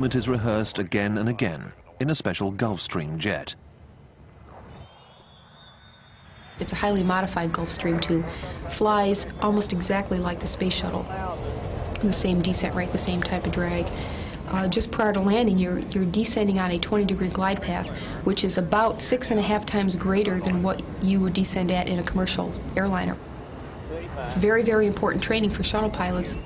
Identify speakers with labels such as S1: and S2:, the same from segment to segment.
S1: It is rehearsed again and again in a special Gulfstream jet.
S2: It's a highly modified Gulfstream 2. Flies almost exactly like the space shuttle. The same descent rate, the same type of drag. Uh, just prior to landing, you're, you're descending on a 20 degree glide path, which is about six and a half times greater than what you would descend at in a commercial airliner. It's very, very important training for shuttle pilots.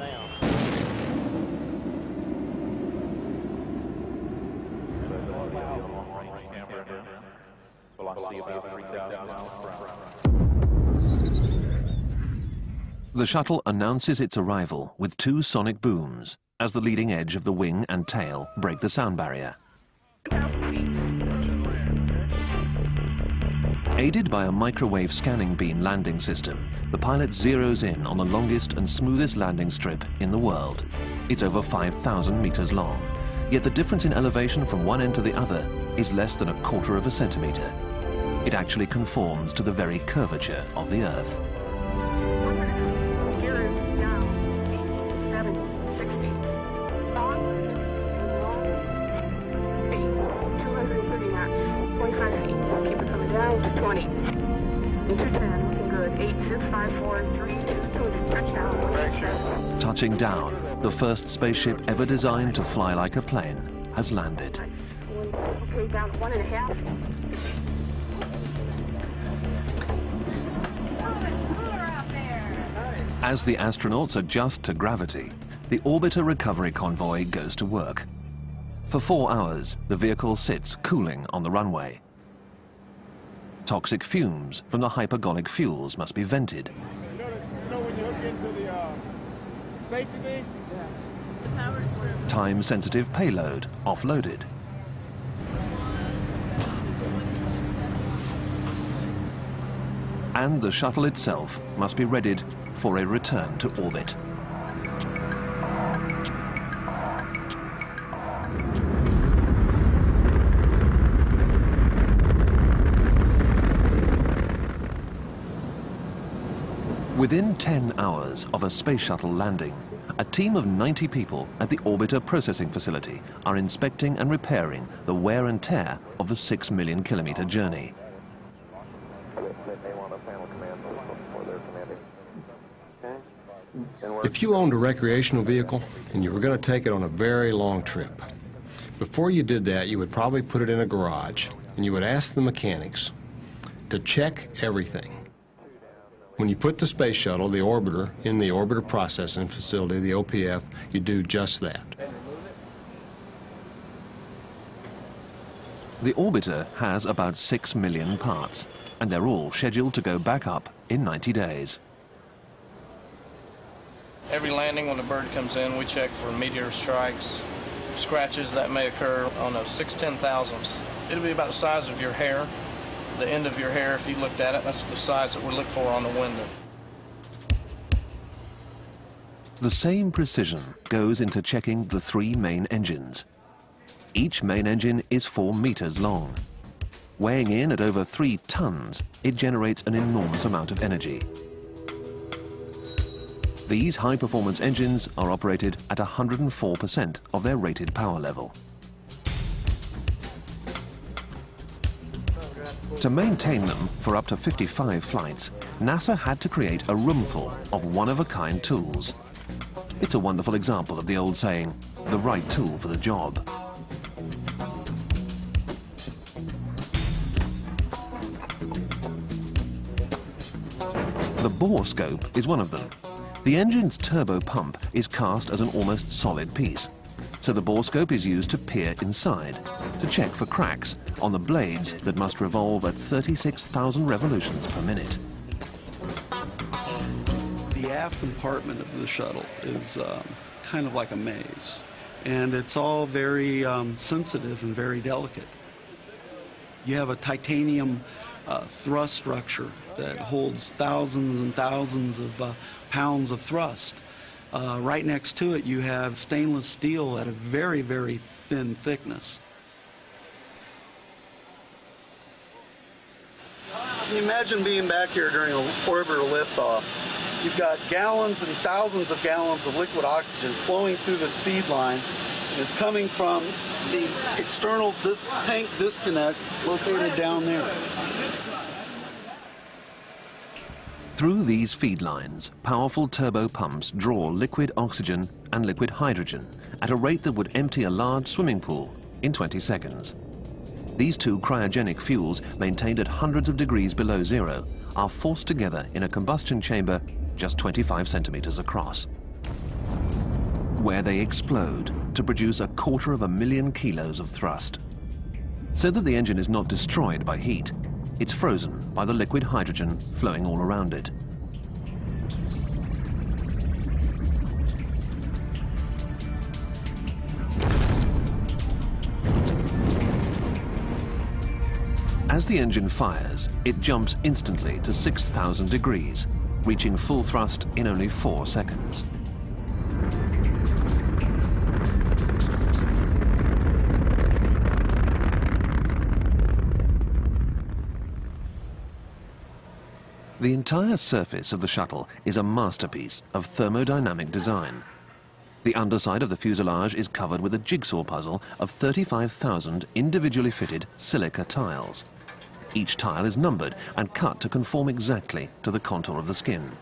S1: The shuttle announces its arrival with two sonic booms as the leading edge of the wing and tail break the sound barrier. Aided by a microwave scanning beam landing system, the pilot zeroes in on the longest and smoothest landing strip in the world. It's over 5,000 meters long, yet the difference in elevation from one end to the other is less than a quarter of a centimeter. It actually conforms to the very curvature of the Earth. Touching down, the first spaceship ever designed to fly like a plane has landed.
S3: Okay, down one and a half.
S1: As the astronauts adjust to gravity, the orbiter recovery convoy goes to work. For four hours, the vehicle sits cooling on the runway. Toxic fumes from the hypergolic fuels must be vented. Time-sensitive payload offloaded. And the shuttle itself must be readied for a return to orbit. Within 10 hours of a space shuttle landing, a team of 90 people at the Orbiter Processing Facility are inspecting and repairing the wear and tear of the 6 million kilometer journey.
S4: If you owned a recreational vehicle and you were going to take it on a very long trip, before you did that, you would probably put it in a garage and you would ask the mechanics to check everything. When you put the space shuttle, the orbiter, in the orbiter processing facility, the OPF, you do just that.
S1: The orbiter has about 6 million parts, and they're all scheduled to go back up in 90 days.
S5: Every landing when the bird comes in, we check for meteor strikes, scratches that may occur on a 6 10 thousandths. It'll be about the size of your hair. The end of your hair, if you looked at it, that's the size that we look for on the window.
S1: The same precision goes into checking the three main engines. Each main engine is four meters long. Weighing in at over three tons, it generates an enormous amount of energy. These high-performance engines are operated at 104% of their rated power level. To maintain them for up to 55 flights, NASA had to create a roomful of one-of-a-kind tools. It's a wonderful example of the old saying, the right tool for the job. The borescope is one of them. The engine's turbo pump is cast as an almost solid piece, so the borescope is used to peer inside, to check for cracks on the blades that must revolve at 36,000 revolutions per minute.
S6: The aft compartment of the shuttle is um, kind of like a maze, and it's all very um, sensitive and very delicate. You have a titanium uh, thrust structure that holds thousands and thousands of uh, pounds of thrust. Uh, right next to it, you have stainless steel at a very, very thin thickness. Can you imagine being back here during a orbital liftoff. You've got gallons and thousands of gallons of liquid oxygen flowing through this feed line It's coming from the external tank disconnect located down there.
S1: Through these feed lines, powerful turbo pumps draw liquid oxygen and liquid hydrogen at a rate that would empty a large swimming pool in 20 seconds. These two cryogenic fuels, maintained at hundreds of degrees below zero, are forced together in a combustion chamber just 25 centimeters across, where they explode to produce a quarter of a million kilos of thrust. So that the engine is not destroyed by heat, it's frozen by the liquid hydrogen flowing all around it. As the engine fires, it jumps instantly to 6,000 degrees, reaching full thrust in only four seconds. The entire surface of the shuttle is a masterpiece of thermodynamic design. The underside of the fuselage is covered with a jigsaw puzzle of 35,000 individually fitted silica tiles. Each tile is numbered and cut to conform exactly to the contour of the skin.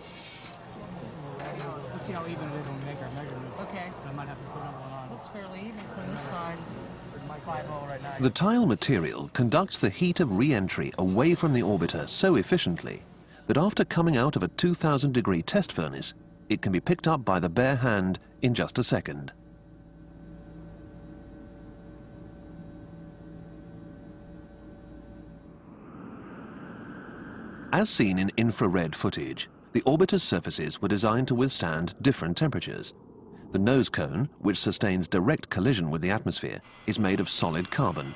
S7: Let's see how even it is when we make our measurements.
S8: Okay.
S7: I might have to put another one on.
S8: Looks fairly even from this side.
S7: My 5 right now.
S1: The tile material conducts the heat of re-entry away from the orbiter so efficiently that after coming out of a 2000 degree test furnace, it can be picked up by the bare hand in just a second. As seen in infrared footage, the orbiter's surfaces were designed to withstand different temperatures. The nose cone, which sustains direct collision with the atmosphere, is made of solid carbon.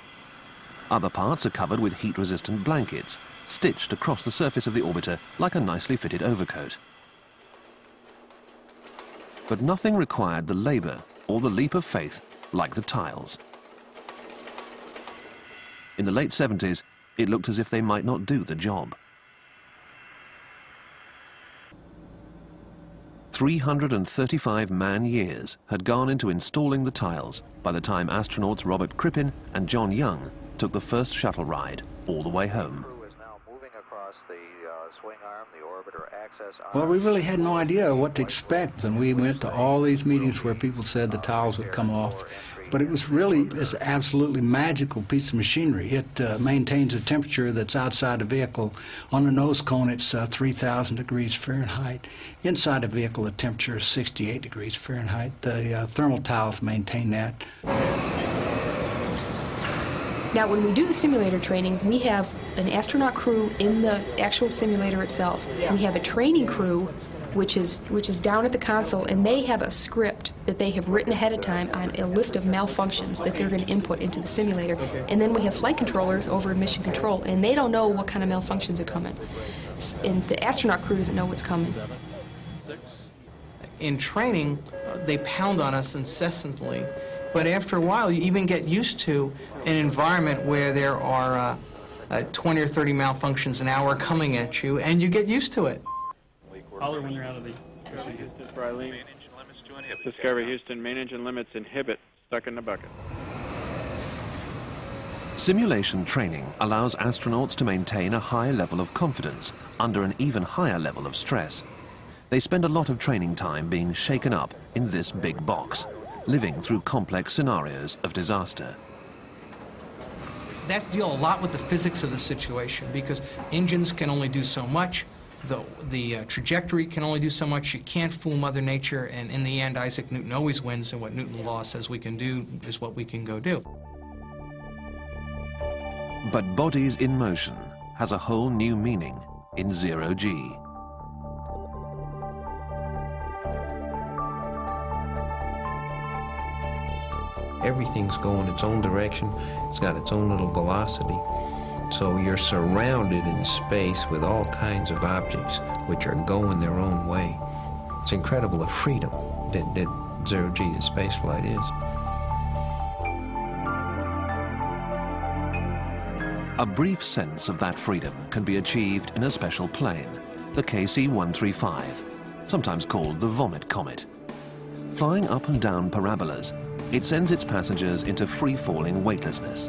S1: Other parts are covered with heat-resistant blankets, stitched across the surface of the orbiter like a nicely fitted overcoat. But nothing required the labor or the leap of faith like the tiles. In the late 70s, it looked as if they might not do the job. 335 man-years had gone into installing the tiles by the time astronauts Robert Crippen and John Young took the first shuttle ride all the way home.
S9: Crew is now moving across the uh, swing arm, the orbiter access arm.
S10: Well, we really had no idea what to expect, and we went to all these meetings where people said the tiles would come off. But it was really this absolutely magical piece of machinery. It uh, maintains a temperature that's outside the vehicle. On the nose cone, it's uh, 3,000 degrees Fahrenheit. Inside the vehicle, the temperature is 68 degrees Fahrenheit. The uh, thermal tiles maintain that.
S2: Now, when we do the simulator training, we have an astronaut crew in the actual simulator itself. We have a training crew, which is which is down at the console, and they have a script that they have written ahead of time on a list of malfunctions that they're going to input into the simulator. And then we have flight controllers over in mission control, and they don't know what kind of malfunctions are coming. And the astronaut crew doesn't know what's coming.
S8: In training, uh, they pound on us incessantly, but after a while, you even get used to an environment where there are uh, uh, 20 or 30 malfunctions an hour coming at you, and you get used to it.
S7: Holler when you're out of the...
S11: Houston. Discovery Houston, main engine limits inhibit, stuck in the bucket.
S1: Simulation training allows astronauts to maintain a high level of confidence under an even higher level of stress. They spend a lot of training time being shaken up in this big box, living through complex scenarios of disaster.
S8: They have to deal a lot with the physics of the situation because engines can only do so much, the, the uh, trajectory can only do so much. You can't fool Mother Nature, and in the end, Isaac Newton always wins, and what Newton law says we can do is what we can go do.
S1: But Bodies in Motion has a whole new meaning in zero
S12: Everything's going its own direction. It's got its own little velocity. So you're surrounded in space with all kinds of objects which are going their own way. It's incredible the freedom that, that zero G in spaceflight is.
S1: A brief sense of that freedom can be achieved in a special plane, the KC-135, sometimes called the Vomit Comet. Flying up and down parabolas, It sends its passengers into free-falling weightlessness.